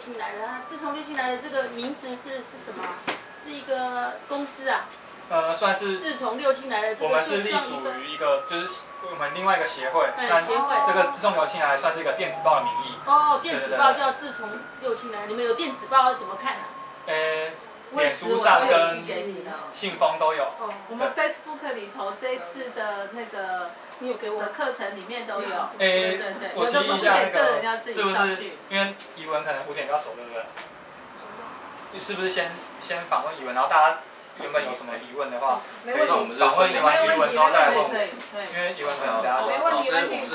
星来了。那自从六星来了这个名字是是什么啊？是一个公司啊。呃，算是自从六星来了这个我们是隶属于一个，就是我们另外一个协会，哎但协会。这个自从六星来算是一个电子报的名义。哦，电子报叫自从六星来了，你们有电子报要怎么看啊？呃，位脸书置我都有上跟。信封都有。哦，我们 Facebook 里头这一次的那个你有给我的课程里面都有。哎对对对，我有的不是提一下那给个人，要自己是不是上去。因为语文可能五点就要走，对不对？是不是先先访问语文，然后大家原本有什么疑问的话，可以没问题访问完语文之后再来问我，可以可以可以。因为语文可能大家老都师，我们是